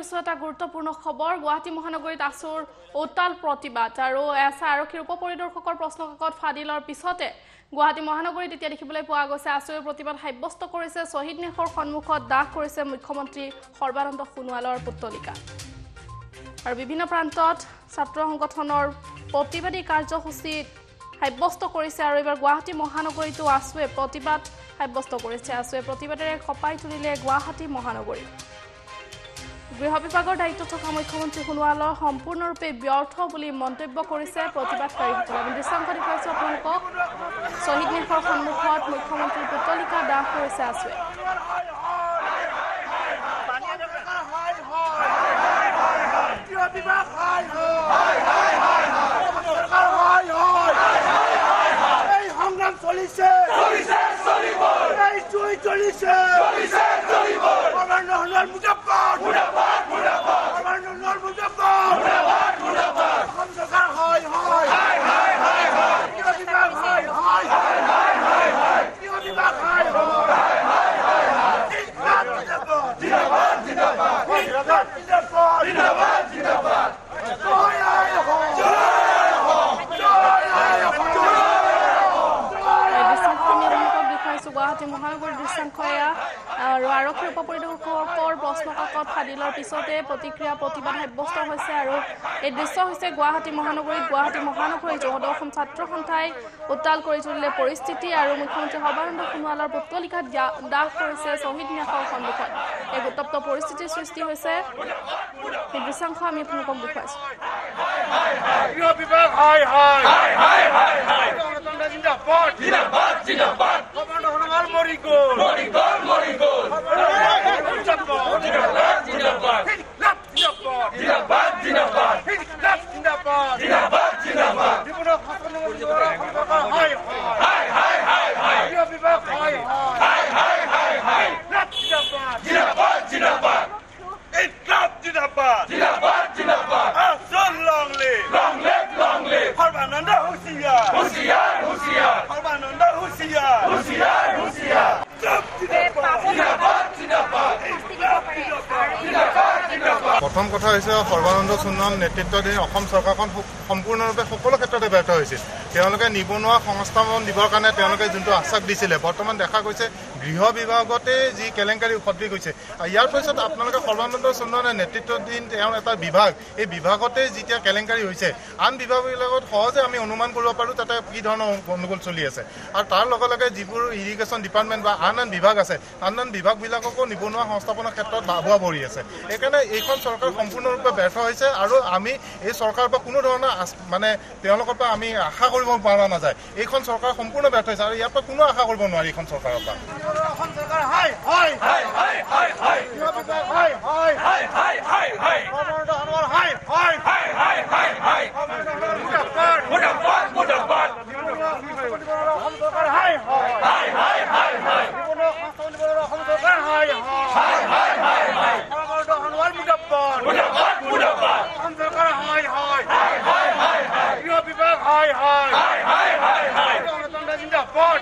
লৈছো এটা গুৰুত্বপূৰ্ণ খবৰ গুৱাহাটী মহানগৰীত আছুৰ উত্তাল প্ৰতিবাদ আৰু এছ আই আৰক্ষীৰ উপ পৰিদৰ্শকৰ প্ৰশ্নকাকত ফাদিলৰ পিছতে গুৱাহাটী মহানগৰীত এতিয়া দেখিবলৈ পোৱা গৈছে আছুৱে প্ৰতিবাদ সাব্যস্ত কৰিছে শ্বহীদ নেশৰ সন্মুখত দাহ কৰিছে মুখ্যমন্ত্ৰী সৰ্বানন্দ সোণোৱালৰ পুতলিকা আৰু বিভিন্ন প্ৰান্তত ছাত্ৰ সংগঠনৰ প্ৰতিবাদী কাৰ্যসূচীত সাব্যস্ত কৰিছে আৰু এইবাৰ গুৱাহাটী মহানগৰীতো আছুৱে প্ৰতিবাদ সাব্যস্ত কৰিছে। আছুৱে প্ৰতিবাদেৰে খপাই তুলিলে গুৱাহাটী মহানগৰী। গৃহ বিভাগৰ দায়িত্ব থকা মুখ্যমন্ত্ৰী সোণোৱালৰ সম্পূৰ্ণৰূপে ব্যৰ্থ বুলি মন্তব্য কৰিছে প্ৰতিবাদকাৰীসকলে দৃশ্যাংশ দেখুৱাইছোঁ আপোনালোকক শ্বহীদ নেশৰ সন্মুখত মুখ্যমন্ত্ৰীৰ পুতলিকা দাহ কৰিছে আছুৱে। সংগ্ৰাম চলিছে। এই জুই চলিছে Guarda, morreu, gordo, sancoiar. এই আৰু আৰক্ষীৰ উপ পৰিদৰ্শকৰ প্ৰশ্নকাকত ফাদিলৰ পিছতে প্ৰতিক্ৰিয়া প্ৰতিবাদ সাব্যস্ত হৈছে আৰু এই দৃশ্য হৈছে গুৱাহাটী মহানগৰীত গুৱাহাটী মহানগৰীৰ যৌহদ অসম ছাত্ৰ সন্থাই উত্তাল কৰি তুলিলে পৰিস্থিতি আৰু মুখ্যমন্ত্ৰী সৰ্বানন্দ সোণোৱালৰ পুতলিকাত দিয়া- দাহ কৰিছে শ্বহীদ নেশৰ সন্মুখত। এক উত্তপ্ত পৰিস্থিতিৰ সৃষ্টি হৈছে। এই দৃশ্যাংশ আমি আপোনালোকক দেখুৱাইছোঁ। গণতন্ত্ৰ জিন্দাবাদ। জিন্দাবাদ জিন্দাবাদ। প্ৰথম কথা হৈছে সৰ্বানন্দ সোণোৱাল নেতৃত্বাধীন অসম চৰকাৰখন সম্পূৰ্ণৰূপে সকলো ক্ষেত্ৰতে ব্যৰ্থ হৈছিল। তেওঁলোকে নিবনুৱা সংস্থাপন দিবৰ কাৰণে তেওঁলোকে যোনটো আশ্বাস দিছিলে বৰ্তমান দেখা গৈছে গৃহ বিভাগতে যি কেলেংকাৰী হৈছে আৰু ইয়াৰ পিছত আপোনালোকে সৰ্বানন্দ সোণোৱালে নেতৃত্বাধীন তেওঁৰ এটা বিভাগ এই বিভাগতে যেতিয়া কেলেংকাৰী হৈছে আন বিভাগবিলাকত সহজে আমি অনুমান কৰিব পাৰোঁ তাতে কি ধৰণৰ গণ্ডগোল চলি আছে। আৰু তাৰ লগে লগে যিবোৰ ইৰিগেশ্যন ডিপাৰ্টমেণ্ট বা আন আন বিভাগ আছে আন আন বিভাগবিলাককো নিবনুৱা সংস্থাপনৰ ক্ষেত্ৰত বাহুৱা ভৰি আছে। সেইকাৰণে এইখন চৰকাৰ সম্পূৰ্ণৰূপে ব্যৰ্থ হৈছে আৰু আমি এই চৰকাৰৰ পৰা কোনো ধৰণৰ মানে তেওঁলোকৰ পৰা আমি আশা কৰিব পৰা নাযায়। এইখন চৰকাৰ সম্পূৰ্ণ ব্যৰ্থ হৈছে আৰু ইয়াৰ পৰা কোনো আশা কৰিব নোৱাৰি এইখন চৰকাৰৰ পৰা। এখন সরকার হাই হাই হাই হাই হাই হাই হাই হাই হাই হাই হাই হাই কমান্ডো আনোয়ার হাই হাই হাই হাই হাই হাই মুজাফফর মুজাফফর মুজাফফর এখন সরকার হাই হাই হাই হাই হাই হাই এখন সরকার হাই হাই হাই হাই হাই কমান্ডো আনোয়ার মুজাফফর মুজাফফর মুজাফফর এখন সরকার হাই হাই হাই হাই হাই হাই বিভাগ হাই হাই হাই হাই হাই হাই জিন্দাবাদ